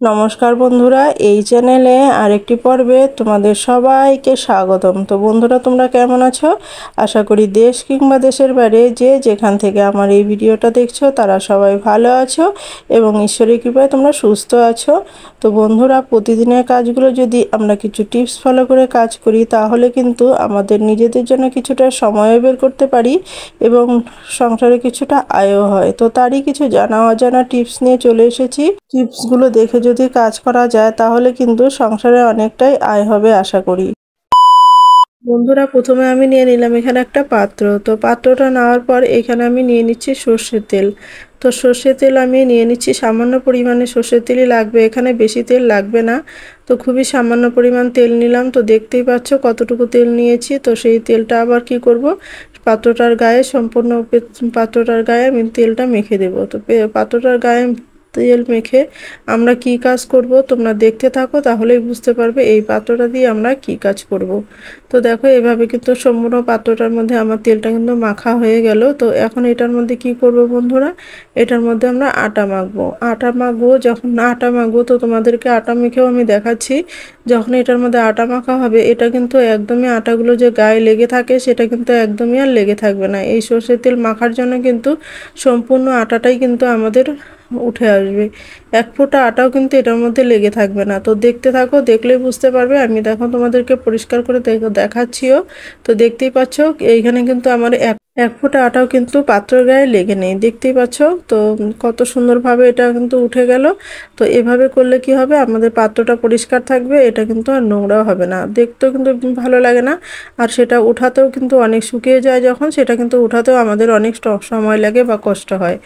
নমস্কার বন্ধুরা, এই চ্যানেলে আরেকটি পর্বে তোমাদের সবাইকে স্বাগতম। তো বন্ধুরা, তোমরা কেমন আছো? আশা করি দেশ কিংবা দেশের বাইরে যে যেখান থেকে আমার এই ভিডিওটা দেখছ, তারা সবাই ভালো আছো এবং ঈশ্বরের কৃপায় তোমরা সুস্থ আছো। তো বন্ধুরা, প্রতিদিনের কাজগুলো যদি আমরা কিছু টিপস ফলো করে কাজ করি, তাহলে কিন্তু আমাদের নিজেদের জন্য কিছুটা সময় বের করতে পারি এবং সংসারে কিছুটা আয়ও হয়। তো তারই কিছু জানা অজানা টিপস নিয়ে চলে এসেছি। টিপসগুলো দেখে যদি কাজ করা যায়, তাহলে কিন্তু সংসারে অনেকটাই আয় হবে, আশা করি। বন্ধুরা, প্রথমে আমি নিয়ে নিলাম এখানে একটা পাত্র। তো পাত্রটা নেওয়ার পর এখানে আমি নিয়ে নিচ্ছি সর্ষের তেল। তো সর্ষের তেল আমি নিয়ে নিচ্ছি, সামান্য পরিমাণে সর্ষের তেলই লাগবে। এখানে বেশি তেল লাগবে না। তো খুবই সামান্য পরিমাণ তেল নিলাম। তো দেখতেই পাচ্ছ কতটুকু তেল নিয়েছি। তো সেই তেলটা আবার কি করব? পাত্রটার গায়ে সম্পূর্ণ পাত্রটার গায়ে আমি তেলটা মেখে দেবো। তো পাত্রটার গায়ে তেল মেখে আমরা কি কাজ করব তোমরা দেখতে থাকো, তাহলেই বুঝতে পারবে এই পাত্রটা দিয়ে আমরা কি কাজ করব। তো দেখো, এভাবে কিন্তু সম্পূর্ণ পাত্রটার মধ্যে আমার তেলটা কিন্তু মাখা হয়ে গেল। তো এখন এটার মধ্যে কি করব বন্ধুরা? এটার মধ্যে আমরা আটা মাখবো। আটা মাখবো, যখন আটা মাখবো, তো তোমাদেরকে আটা মেখেও আমি দেখাচ্ছি। যখন এটার মধ্যে আটা মাখা হবে, এটা কিন্তু একদমই আটাগুলো যে গায়ে লেগে থাকে, সেটা কিন্তু একদমই আর লেগে থাকবে না। এই সর্ষের তেল মাখার জন্য কিন্তু সম্পূর্ণ আটাটাই কিন্তু আমাদের উঠে আসবে। এক ফোঁটা আটাও কিন্তু এটার মধ্যে লেগে থাকবে না। তো দেখতে থাকো দেখলেই বুঝতে পারবে। আমি দেখো তোমাদেরকে পরিষ্কার করে দেখাচ্ছিও। তো দেখতেই পাচ্ছ, এইখানে কিন্তু আমার এক এক ফোঁটা আটাও কিন্তু পাত্রের গায়ে লেগে নেই। দেখতেই পাচ্ছ? তো কত সুন্দরভাবে এটা কিন্তু উঠে গেল। তো এভাবে করলে কি হবে? আমাদের পাত্রটা পরিষ্কার থাকবে, এটা কিন্তু আর নোংরাও হবে না। দেখতেও কিন্তু ভালো লাগে না। আর সেটা উঠাতেও কিন্তু অনেক শুকিয়ে যায় যখন, সেটা কিন্তু উঠাতেও আমাদের অনেক সময় লাগে বা কষ্ট হয়।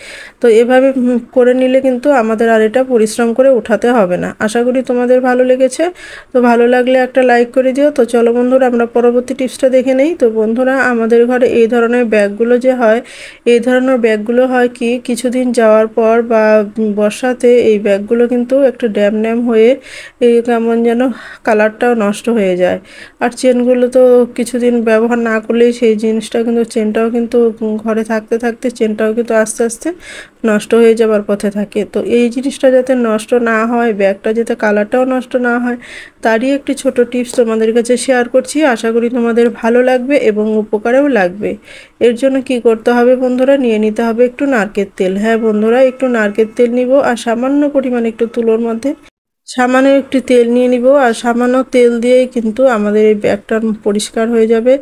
তো এভাবে করে নিলে কিন্তু আমাদের আর এটা পরিশ্রম করে উঠাতে হবে না। আশা করি তোমাদের ভালো লেগেছে। তো ভালো লাগলে একটা লাইক করে দিও। তো চলো বন্ধুরা, আমরা পরবর্তী টিপসটা দেখে নেই। তো বন্ধুরা, আমাদের ঘরে এই ধরনের ব্যাগগুলো যে হয়, এই ধরনের ব্যাগগুলো হয় কি, কিছুদিন যাওয়ার পর বা বর্ষাতে এই ব্যাগগুলো কিন্তু একটু ড্যাম ড্যাম হয়ে, এই কেমন যেন কালারটাও নষ্ট হয়ে যায়। আর চেনগুলো তো কিছুদিন ব্যবহার না করলেই সেই জিনিসটা কিন্তু চেনটাও কিন্তু ঘরে থাকতে থাকতে চেনটাও কিন্তু আস্তে আস্তে নষ্ট হয়ে যাবার পথে থাকে। তো এই জিনিসটা যাতে নষ্ট না হয়, ব্যাগটা যাতে কালারটাও নষ্ট না হয়, তারই একটি ছোট টিপস তোমাদের কাছে শেয়ার করছি। আশা করি তোমাদের ভালো লাগবে এবং উপকারেও লাগবে। এর জন্য কি করতে হবে বন্ধুরা? নিয়ে নিতে হবে একটু নারকেল তেল। হ্যাঁ বন্ধুরা, একটু নারকেল তেল নিব, আর সামান্য পরিমাণ একটু তুলোর মধ্যে সামান্য একটু তেল নিয়ে নিব, আর সামান্য তেল দিয়েই কিন্তু আমাদের এই ব্যাগটা পরিষ্কার হয়ে যাবে।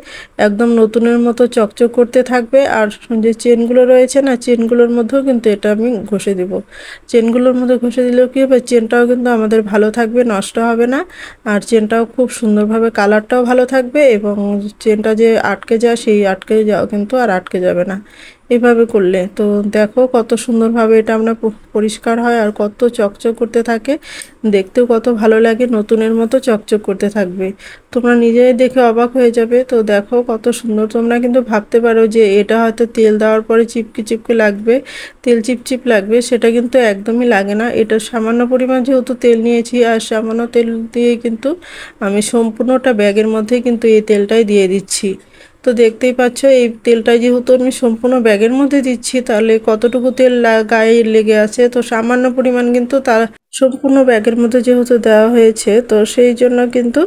একদম নতুনের মতো চকচক করতে থাকবে, আর যে চেনগুলো রয়েছে না, চেনগুলোর মধ্যেও কিন্তু এটা আমি ঘষে দিব। চেনগুলোর মধ্যে ঘষে দিলেও কী হবে, চেনটাও কিন্তু আমাদের ভালো থাকবে, নষ্ট হবে না। আর চেনটাও খুব সুন্দরভাবে কালারটাও ভালো থাকবে, এবং চেনটা যে আটকে যায়, সেই আটকে যাও কিন্তু আর আটকে যাবে না। এভাবে করলে। তো দেখো কত সুন্দরভাবে এটা আমরা পরিষ্কার হয় আর কত চকচক করতে থাকে। দেখতেও কত ভালো লাগে, নতুনের মতো চকচক করতে থাকবে। তোমরা নিজেই দেখে অবাক হয়ে যাবে। তো দেখো কত সুন্দর, তোমরা কিন্তু ভাবতে পারো যে এটা হয়তো তেল দেওয়ার পরে চিপকি চিপকি লাগবে। তেল চিপচিপ লাগবে, সেটা কিন্তু একদমই লাগে না। এটা সামান্য পরিমাণ যেহেতু তেল নিয়েছি, আর সামান্য তেল দিয়ে কিন্তু আমি সম্পূর্ণটা ব্যাগের মধ্যে কিন্তু এই তেলটাই দিয়ে দিচ্ছি। তো দেখতেই পাচ্ছ, এই তেলটা যেহেতু আমি সম্পূর্ণ ব্যাগের মধ্যে দিচ্ছি, তাহলে কতটুকু তেল গায়ে লেগে আছে? তো সামান্য পরিমাণ কিন্তু তার সম্পূর্ণ ব্যাগের মধ্যে যেহেতু দেওয়া হয়েছে, তো সেই জন্য কিন্তু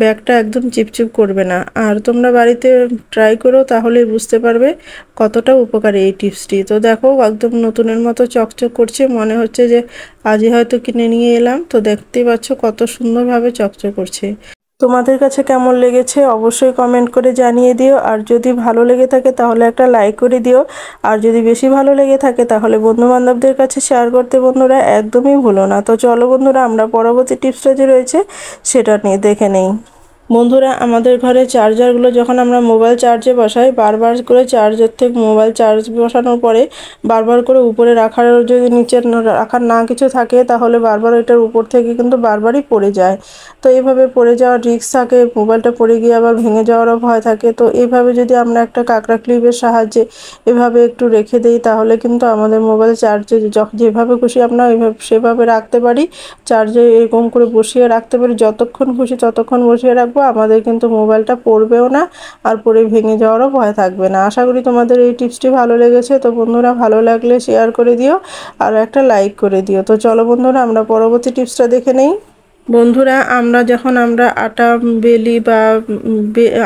ব্যাগটা একদম চিপচিপ করবে না। আর তোমরা বাড়িতে ট্রাই করো তাহলেই বুঝতে পারবে কতটা উপকারী এই টিপসটি। তো দেখো, একদম নতুনের মতো চকচক করছে, মনে হচ্ছে যে আজই হয়তো কিনে নিয়ে এলাম। তো দেখতেই পাচ্ছ কত সুন্দরভাবে চকচক করছে। তোমাদের কাছে কেমন লেগেছে অবশ্যই কমেন্ট করে জানিয়ে দিও। আর যদি ভালো লেগে থাকে তাহলে একটা লাইক করে দিও। আর যদি বেশি ভালো লেগে থাকে তাহলে বন্ধুবান্ধবদের কাছে শেয়ার করতে বন্ধুরা একদমই ভুলো না। তো চলো বন্ধুরা, আমরা পরবর্তী টিপসটা যে রয়েছে সেটা নিয়ে দেখে নেই। বন্ধুরা, আমাদের ঘরে চার্জারগুলো যখন আমরা মোবাইল চার্জে বসাই, বারবার করে চার্জার থেকে মোবাইল চার্জ বসানোর পরে বারবার করে উপরে রাখার যদি নিচে রাখার না কিছু থাকে, তাহলে বারবার ওইটার উপর থেকে কিন্তু বারবারই পড়ে যায়। তো এইভাবে পড়ে যাওয়ার রিস্ক থাকে মোবাইলটা পড়ে গিয়ে আবার ভেঙে যাওয়ারও ভয় থাকে। তো এইভাবে যদি আমরা একটা কাঁকড়া ক্লিপের সাহায্যে এভাবে একটু রেখে দিই, তাহলে কিন্তু আমাদের মোবাইল চার্জে যেভাবে খুশি আমরা ওইভাবে সেভাবে রাখতে পারি। চার্জে এরকম করে বসিয়ে রাখতে পারি, যতক্ষণ খুশি ততক্ষণ বসিয়ে রাখব। আমাদের কিন্তু মোবাইলটা পড়বেও না আর পরে ভেঙে যাওয়ারও ভয় থাকবে না। আশা করি তোমাদের এই টিপসটি ভালো লেগেছে। তো বন্ধুরা, ভালো লাগলে শেয়ার করে দিও আর একটা লাইক করে দিও। তো চলো বন্ধুরা, আমরা পরবর্তী টিপসটা দেখে নেই। বন্ধুরা, আমরা যখন আমরা আটা বেলি বা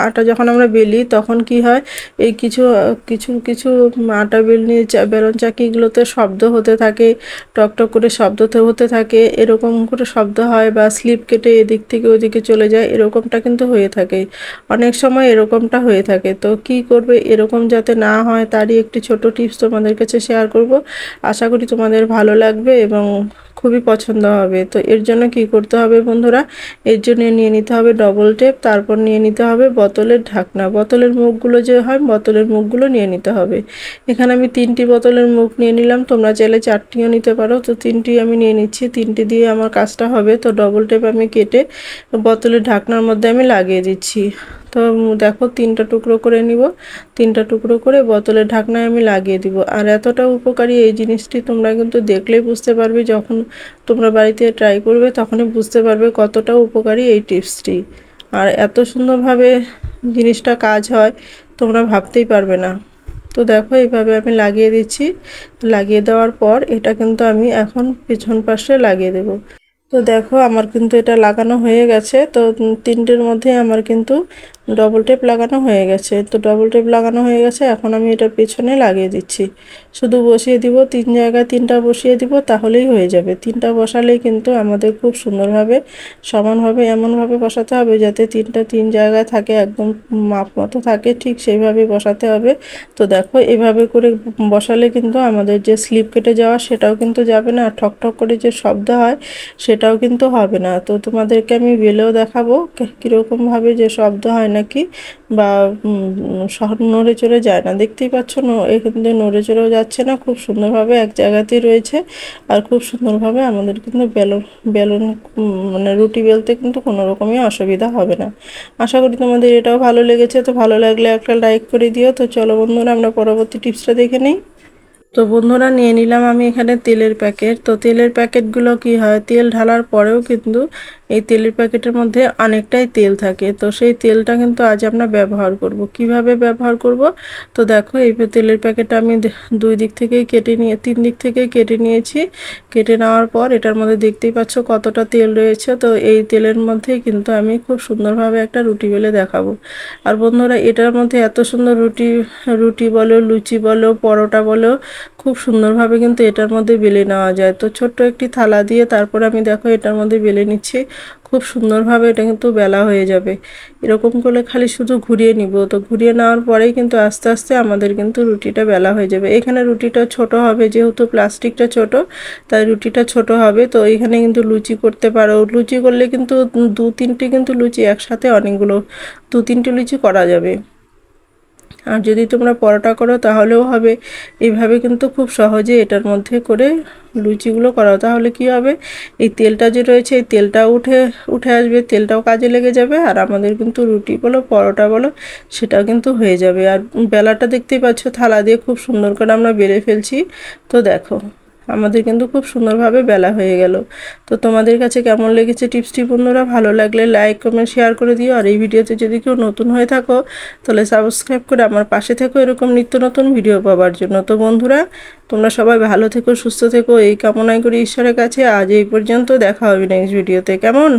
আটা যখন আমরা বেলি, তখন কি হয়? এই কিছু কিছু কিছু আটা বেলনি বেলন চাকিগুলোতে শব্দ হতে থাকে, টক টক করে শব্দ হতে থাকে, এরকম করে শব্দ হয় বা স্লিপ কেটে এদিক থেকে ওদিকে চলে যায়, এরকমটা কিন্তু হয়ে থাকে। অনেক সময় এরকমটা হয়ে থাকে। তো কি করবে? এরকম যাতে না হয়, তারই একটি ছোট টিপস তোমাদের কাছে শেয়ার করব। আশা করি তোমাদের ভালো লাগবে এবং খুবই পছন্দ হবে। তো এর জন্য কি করতে হবে বন্ধুরা? এর জন্য নিয়ে নিতে হবে ডবল টেপ তারপর নিয়ে নিতে হবে বোতলের ঢাকনা। বোতলের মুখগুলো যে হয়, বোতলের মুখগুলো নিয়ে নিতে হবে। এখানে আমি তিনটি বোতলের মুখ নিয়ে নিলাম, তোমরা চাইলে চারটিও নিতে পারো। তো তিনটি আমি নিয়ে নিচ্ছি, তিনটি দিয়ে আমার কাজটা হবে। তো ডবল টেপ আমি কেটে বোতলের ঢাকনার মধ্যে আমি লাগিয়ে দিচ্ছি। তো দেখো তিনটা টুকরো করে নিব। তিনটা টুকরো করে বোতলের ঢাকনায় আমি লাগিয়ে দিব। আর এতটা উপকারী এই জিনিসটি তোমরা কিন্তু দেখলেই বুঝতে পারবে। যখন তোমরা বাড়িতে ট্রাই করবে, তখনই বুঝতে পারবে কতটা উপকারী এই টিপসটি। আর এত সুন্দরভাবে জিনিসটা কাজ হয়, তোমরা ভাবতেই পারবে না। তো দেখো, এইভাবে আমি লাগিয়ে দিচ্ছি। লাগিয়ে দেওয়ার পর এটা কিন্তু আমি এখন পেছন পাশে লাগিয়ে দেব। তো দেখো, আমার কিন্তু এটা লাগানো হয়ে গেছে। তো তিনটের মধ্যে আমার কিন্তু ডবল টেপ লাগানো হয়ে গেছে। তো ডবল টেপ লাগানো হয়ে গেছে, এখন আমি এটা পেছনে লাগিয়ে দিচ্ছি। শুধু বসিয়ে দিব, তিন জায়গায় তিনটা বসিয়ে দিব, তাহলেই হয়ে যাবে। তিনটা বসালেই কিন্তু আমাদের খুব সুন্দরভাবে, সমানভাবে, এমনভাবে বসাতে হবে যাতে তিনটা তিন জায়গায় থাকে, একদম মাপ মতো থাকে, ঠিক সেইভাবে বসাতে হবে। তো দেখো, এভাবে করে বসালে কিন্তু আমাদের যে স্লিপ কেটে যাওয়া, সেটাও কিন্তু যাবে না। ঠক ঠক করে যে শব্দ হয়, সেটাও কিন্তু হবে না। তো তোমাদেরকে আমি বেলেও দেখাবো কীরকমভাবে যে শব্দ হয় নাকি? বা শহর নড়ে চড়ে যায় না। দেখতেই পাচ্ছ এখান থেকে নড়ে চড়েও যাচ্ছে না। খুব সুন্দরভাবে এক জায়গাতেই রয়েছে। আর খুব সুন্দরভাবে আমাদের কিন্তু বেলুন বেলুন মানে রুটি বেলতে কিন্তু কোনো রকমই অসুবিধা হবে না। আশা করি তোমাদের এটাও ভালো লেগেছে। তো ভালো লাগলে একটা লাইক করে দিও। তো চলো বন্ধুরা, আমরা পরবর্তী টিপসটা দেখে নিই। তো বন্ধুরা নিয়ে নিলাম আমি এখানে তেলের প্যাকেট। তো তেলের প্যাকেটগুলো কি হয়, তেল ঢালার পরেও কিন্তু এই তেলের প্যাকেটের মধ্যে অনেকটাই তেল থাকে। তো সেই তেলটা কিন্তু আজ আমরা ব্যবহার করব। কীভাবে ব্যবহার করব? তো দেখো, এই তেলের প্যাকেটটা আমি দুই দিক থেকেই কেটে নিয়ে, তিন দিক থেকে কেটে নিয়েছি। কেটে নেওয়ার পর এটার মধ্যে দেখতেই পাচ্ছ কতটা তেল রয়েছে। তো এই তেলের মধ্যে কিন্তু আমি খুব সুন্দরভাবে একটা রুটি বেলে দেখাবো। আর বন্ধুরা, এটার মধ্যে এত সুন্দর রুটি রুটি বলো, লুচি বলো, পরোটা বলো খুব সুন্দরভাবে কিন্তু এটার মধ্যে বেলে নেওয়া যায়। তো ছোট্ট একটি থালা দিয়ে তারপর আমি দেখো এটার মধ্যে বেলে নিচ্ছি। খুব সুন্দরভাবে এটা কিন্তু বেলা হয়ে যাবে। এরকম করলে খালি শুধু ঘুরিয়ে নিব। তো ঘুরিয়ে নেওয়ার পরেই কিন্তু আস্তে আস্তে আমাদের কিন্তু রুটিটা বেলা হয়ে যাবে। এখানে রুটিটা ছোট হবে, যেহেতু প্লাস্টিকটা ছোট, তাই রুটিটা ছোট হবে। তো এখানে কিন্তু লুচি করতে পারো। লুচি করলে কিন্তু দু তিনটে কিন্তু লুচি একসাথে অনেকগুলো দু তিনটে লুচি করা যাবে। আর যদি তোমরা পরোটা করো, তাহলেও হবে। এইভাবে কিন্তু খুব সহজে এটার মধ্যে করে লুচিগুলো করাও। তাহলে কি হবে? এই তেলটা যে রয়েছে, এই তেলটা উঠে উঠে আসবে, তেলটাও কাজে লেগে যাবে, আর আমাদের কিন্তু রুটি বলো, পরোটা বলো, সেটাও কিন্তু হয়ে যাবে। আর বেলাটা দেখতেই পাচ্ছ, থালা দিয়ে খুব সুন্দর করে আমরা বেড়ে ফেলছি। তো দেখো আমাদের কিন্তু খুব সুন্দরভাবে বেলা হয়ে গেল। তো তোমাদের কাছে কেমন লেগেছে টিপসটি বন্ধুরা? ভালো লাগলে লাইক কমেন্ট শেয়ার করে দিও। আর এই ভিডিওতে যদি কেউ নতুন হয়ে থাকো, তাহলে সাবস্ক্রাইব করে আমার পাশে থেকো এরকম নিত্য নতুন ভিডিও পাওয়ার জন্য। তো বন্ধুরা, তোমরা সবাই ভালো থেকো, সুস্থ থেকো। এই কামনাই করি ঈশ্বরের কাছে। আজ এই পর্যন্ত দেখা হবে নেক্সট ভিডিওতে কেমন?